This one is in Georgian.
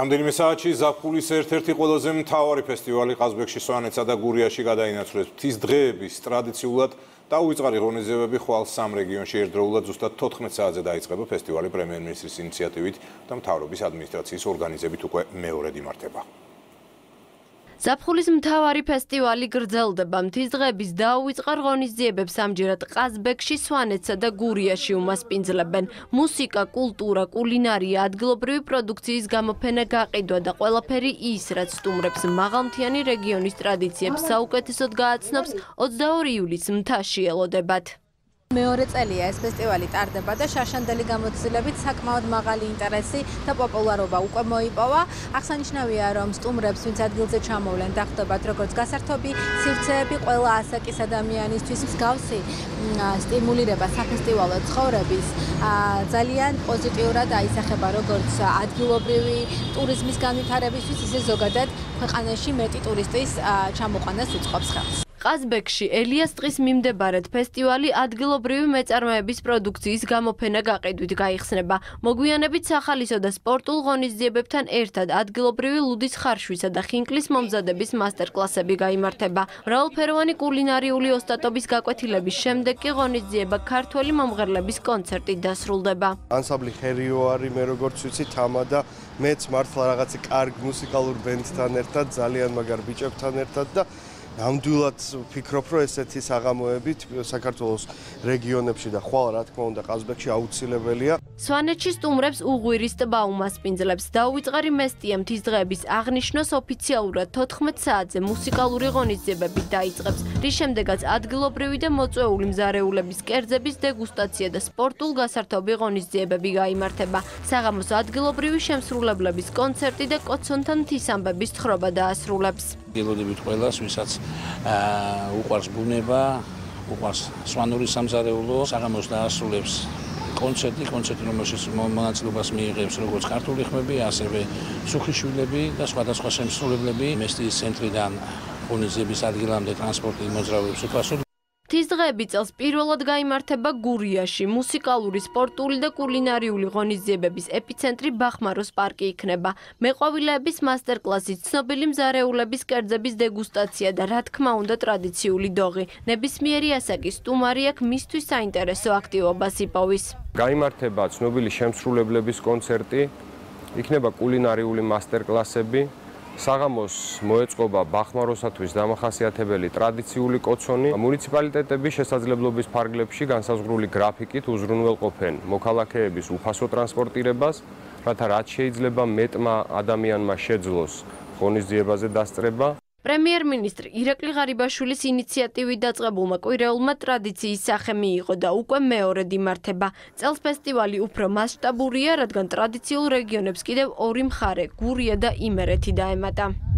რამდენიმე საათში ზაფხულის ერთ-ერთი ყველაზე მთავარი ფესტივალი ყაზბეგში სვანეთსა და გურიაში გადაინაცვლეს. ღვთის დღეების ტრადიციულად დაუვიწყარი ღონისძიებები ხვალ სამ რეგიონში ერთდროულად ზუსტად 14 საათზე დაიწყება ფესტივალი პრემიერ-მინისტრის ინიციატივით და მთავრობის ადმინისტრაციის ორგანიზებით უკვე მეორედ იმართება. ზაფხულის მთავარი ფესტივალი გრძელდება მთის დღეების დაუვიწყარ ღონისძიებებს ამჯერად ყაზბეგში, სვანეთსა და გურიაში უმასპინძლებენ. მუსიკა, კულტურა, კულინარია, ადგილობრივი პროდუქციის გამოფენა გაყიდვა და ყველაფერი ის, რაც სტუმრებს მაღალმთიანი რეგიონის ტრადიციებს საუკეთესოდ გააცნობს, 22 ივლისს მთაში ელოდებათ. მეორე წელია ეს ფესტივალი ტარდება და შარშანდელი გამოცდილებით საკმაოდ მაღალი ინტერესი და პოპულარობა უკვე მოიპოვა. აღსანიშნავია, რომ სტუმრებს, ვინც ადგილზე ჩამოვლენ, დახვდებათ როგორც გასართობი სივრცეები ყველა ასაკის ადამიანისთვის მსგავსი სტიმულირება საფესტივალო ცხოვრების ძალიან პოზიტიურად აისახება როგორც ადგილობრივი ტურიზმის განვითარებისთვის, ისე ზოგადად ქვეყანაში მეტი ტურისტის ჩამოყვანას უწყობს ხელს. ყაზბეგში ელიას ტყის მიმდებარედ ფესტივალი ადგილობრივი მეწარმეების პროდუქციის გამოფენა გაყიდვით გაიხსნება. მოგვიანებით სახალისო და სპორტულ ღონისძიებებთან ერთად ადგილობრივი ლუდის ხარშვისა და ხინკლის მომზადების მასტერკლასები გამართება. მრავალფეროვანი კულინარიული ოსტატობის გაკვეთილების შემდეგ კი ღონისძიება ქართველი მომღერლების კონცერტით დასრულდება. ანსამბლი ჰერიო არის მე როგორც ვიცი თამა და მეც მართლა რაღაცა კარგ მუსიკალურ ბენდთან ერთად ძალიან მაგარ ბიჭებთან ერთად და ნამდვილად ვფიქრობ, რომ ესეთი საღამოები საქართველოს რეგიონებში და ხვალ რა თქმა უნდა ყაზბეგში აუცილებელია. სვანეთში სტუმრებს უღვირის ტბა უმასპინძლებს. დაუვიწყარი მესტია მთის დღეების აღნიშნოს ოფიციალურად 14 საათზე მუსიკალური ღონისძიებები დაიწყებს, რის შემდეგაც ადგილობრივი და მოწვეული მზარეულების კერძების დეგუსტაცია და სპორტულ გასართობი ღონისძიებები გამართება. საღამოს ადგილობრივი შემსრულებლების კონცერტი და კოცონთან მთის ამბების თხრობა დაასრულებს. გელოდებით ყველას, ვისაც უყვარს ბუნება, უყვარს სვანური სამზარეულო, საღამოს დაასრულებს კონცერტი, კონცერტი რომელშიც მონაწილეობას მიიღებს როგორც ქართული ხმები, ასევე სუხიშვილები და სხვადასხვა შემსრულებლები. მესტიის ცენტრიდან ღონისძიების ადგილამდე ტრანსპორტი მოძრაობს უფასოდ ღვთის დღეები წელს პირველად გამართება გურიაში. მუსიკალური, სპორტული და კულინარიული ღონისძიებების ეპიცენტრი ბახმაროს პარკი იქნება. მეყვავილეების მასტერკლასი, ცნობილი მზარეულების კერძების დეგუსტაცია და რა თქმა უნდა ტრადიციული დოღი. ნებისმიერი ასაკის სტუმარი აქ მისთვის საინტერესო აქტივობას იპოვის. გამართება ცნობილი შემსრულებლების კონცერტი, იქნება კულინარიული მასტერკლასები, საღამოს მოეწყობა ბახმაროსათვის დამახასიათებელი ტრადიციული კოცონი. მუნიციპალიტეტების შესაძლებლობის ფარგლებში განსაზღვრული გრაფიკით უზრუნველყოფენ მოქალაქეების უფასო ტრანსპორტირებას, რათა რაც შეიძლება მეტმა ადამიანმა შეძლოს ღონისძიებაზე დასწრება. პრემიერ-მინისტრი ირაკლი ღარიბაშვილის ინიციატივით დაწყებულმა კვირეულმა ტრადიციის სახე მიიღო და უკვე მეორედ იმართება. წელს ფესტივალი უფრო მასშტაბურია, რადგან ტრადიციულ რეგიონებს კიდევ ორი მხარე, გურია და იმერეთი დაემატა.